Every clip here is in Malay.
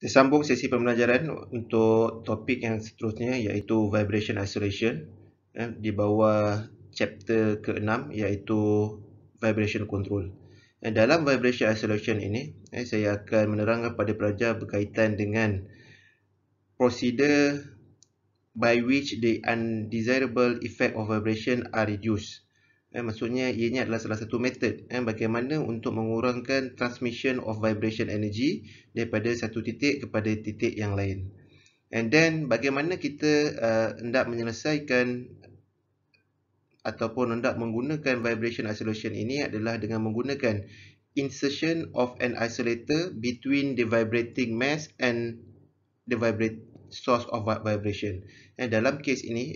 Tersambung sesi pembelajaran untuk topik yang seterusnya iaitu vibration isolation eh, di bawah chapter ke-6 iaitu vibration control. Eh, dalam vibration isolation ini, eh, saya akan menerangkan kepada pelajar berkaitan dengan prosedur by which the undesirable effect of vibration are reduced. Eh, maksudnya ianya adalah salah satu metod eh, bagaimana untuk mengurangkan transmission of vibration energy daripada satu titik kepada titik yang lain. And then bagaimana kita uh, hendak menyelesaikan ataupun hendak menggunakan vibration isolation ini adalah dengan menggunakan insertion of an isolator between the vibrating mass and the vibrate source of vibration. Eh, dalam kes ini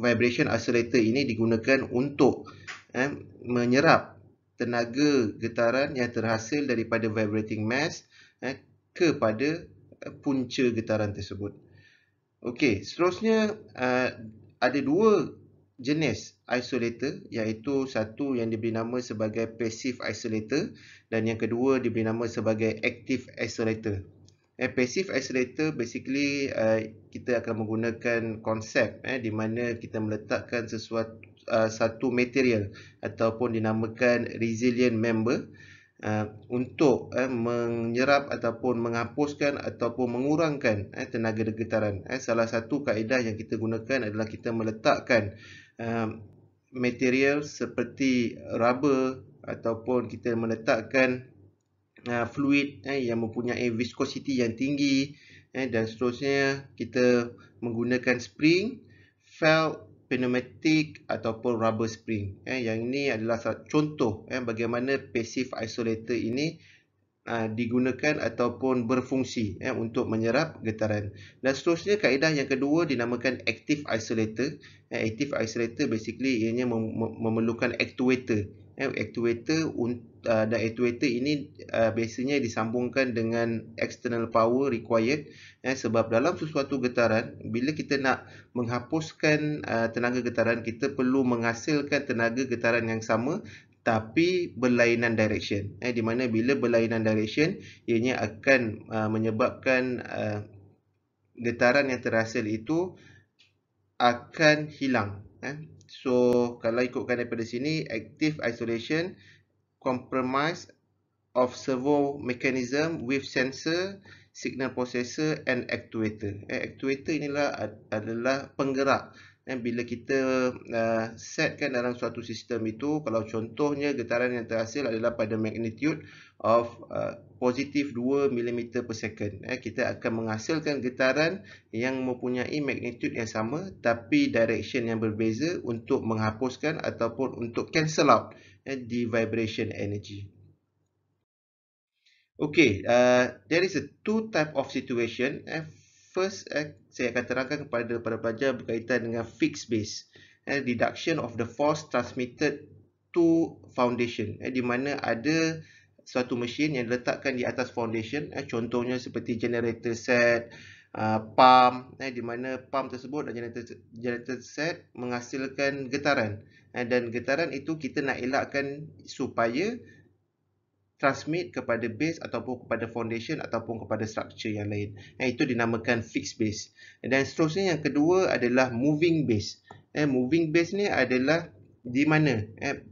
vibration isolator ini digunakan untuk eh, menyerap tenaga getaran yang terhasil daripada vibrating mass eh, kepada eh, punca getaran tersebut. Okey, seterusnya uh, ada dua jenis isolator iaitu satu yang diberi nama sebagai passive isolator dan yang kedua diberi nama sebagai active isolator. Eh, passive isolator basically uh, kita akan menggunakan konsep eh, di mana kita meletakkan sesuatu uh, satu material ataupun dinamakan resilient member uh, untuk eh, menyerap ataupun menghapuskan ataupun mengurangkan eh, tenaga getaran. Eh, salah satu kaedah yang kita gunakan adalah kita meletakkan uh, material seperti rubber ataupun kita meletakkan uh, fluid eh, yang mempunyai viscosity yang tinggi eh, dan seterusnya kita menggunakan spring, felt, pneumatic ataupun rubber spring. Eh, yang ini adalah contoh eh, bagaimana passive isolator ini uh, digunakan ataupun berfungsi eh, untuk menyerap getaran. Dan seterusnya kaedah yang kedua dinamakan active isolator. Eh, active isolator basically ianya mem memerlukan actuator eh, actuator uh, dan actuator ini uh, biasanya disambungkan dengan external power required eh, sebab dalam sesuatu getaran bila kita nak menghapuskan uh, tenaga getaran kita perlu menghasilkan tenaga getaran yang sama tapi berlainan direction eh, di mana bila berlainan direction ianya akan uh, menyebabkan uh, getaran yang terhasil itu akan hilang eh. So kalau ikutkan daripada sini active isolation compromise of servo mechanism with sensor, signal processor and actuator. Eh, actuator inilah adalah penggerak. Eh, bila kita uh, setkan dalam suatu sistem itu, kalau contohnya getaran yang terhasil adalah pada magnitude of uh, positif 2 mm per second. Eh, kita akan menghasilkan getaran yang mempunyai magnitude yang sama tapi direction yang berbeza untuk menghapuskan ataupun untuk cancel out eh, the vibration energy. Okay, uh, there is a two type of situation. Eh, first, eh, saya akan terangkan kepada para pelajar berkaitan dengan fixed base. Eh, reduction of the force transmitted to foundation. Eh, di mana ada suatu mesin yang diletakkan di atas foundation eh, contohnya seperti generator set uh, pump eh, di mana pump tersebut dan generator, generator set menghasilkan getaran eh, dan getaran itu kita nak elakkan supaya transmit kepada base ataupun kepada foundation ataupun kepada structure yang lain. Eh, itu dinamakan fixed base. Dan seterusnya yang kedua adalah moving base. Eh, moving base ni adalah di mana? Eh,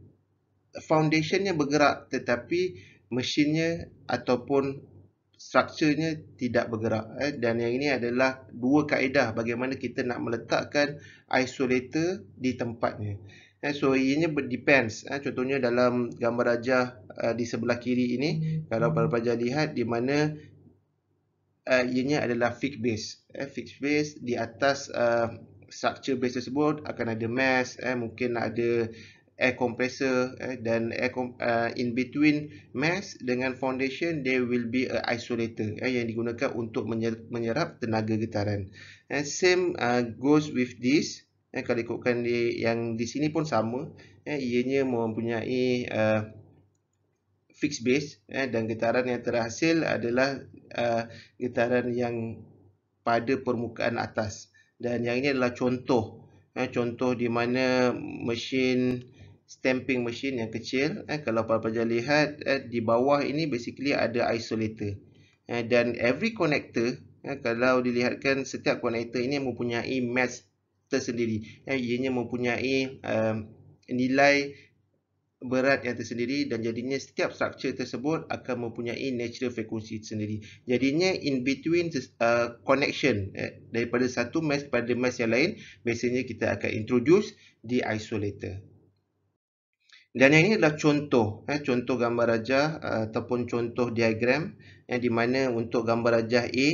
foundationnya bergerak tetapi mesinnya ataupun strukturnya tidak bergerak. Eh. dan yang ini adalah dua kaedah bagaimana kita nak meletakkan isolator di tempatnya eh, so ianya depends eh. contohnya dalam gambar rajah uh, di sebelah kiri ini kalau para pelajar lihat di mana uh, ianya adalah fixed base eh, fixed base di atas uh, structure base tersebut akan ada mass eh, mungkin ada air compressor eh, dan air uh, in between mass dengan foundation there will be a isolator eh, yang digunakan untuk menyerap tenaga getaran. And same uh, goes with this. Eh, kalau ikutkan di, yang di sini pun sama. Eh, ianya mempunyai uh, fixed base eh, dan getaran yang terhasil adalah uh, getaran yang pada permukaan atas. Dan yang ini adalah contoh. Eh, contoh di mana mesin stamping machine yang kecil eh, kalau pelajar lihat eh, di bawah ini basically ada isolator eh, dan every connector eh, kalau dilihatkan setiap connector ini mempunyai mass tersendiri eh, ianya mempunyai um, nilai berat yang tersendiri dan jadinya setiap struktur tersebut akan mempunyai natural frequency sendiri. Jadinya in between uh, connection eh, daripada satu mass pada mass yang lain, biasanya kita akan introduce di isolator. Dan yang ini adalah contoh, eh, contoh gambar rajah uh, ataupun contoh diagram yang di mana untuk gambar rajah A,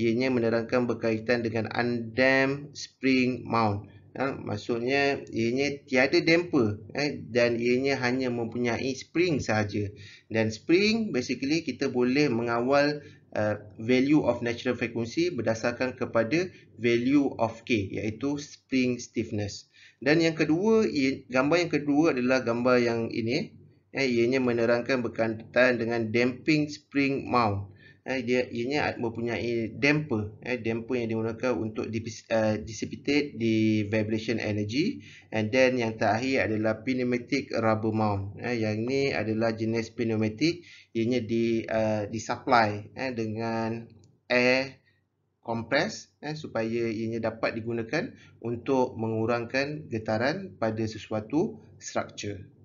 ianya menerangkan berkaitan dengan undammed spring mount. Ha, maksudnya ianya tiada damper eh, dan ianya hanya mempunyai spring sahaja. Dan spring basically kita boleh mengawal uh, value of natural frequency berdasarkan kepada value of K iaitu spring stiffness. Dan yang kedua, gambar yang kedua adalah gambar yang ini. Eh, ianya menerangkan berkaitan dengan damping spring mount eh, dia ianya mempunyai damper. Eh, damper yang digunakan untuk uh, dissipate di vibration energy. And then yang terakhir adalah pneumatic rubber mount. Eh, yang ni adalah jenis pneumatic. Ianya di uh, disupply eh, dengan air compress eh, supaya ianya dapat digunakan untuk mengurangkan getaran pada sesuatu structure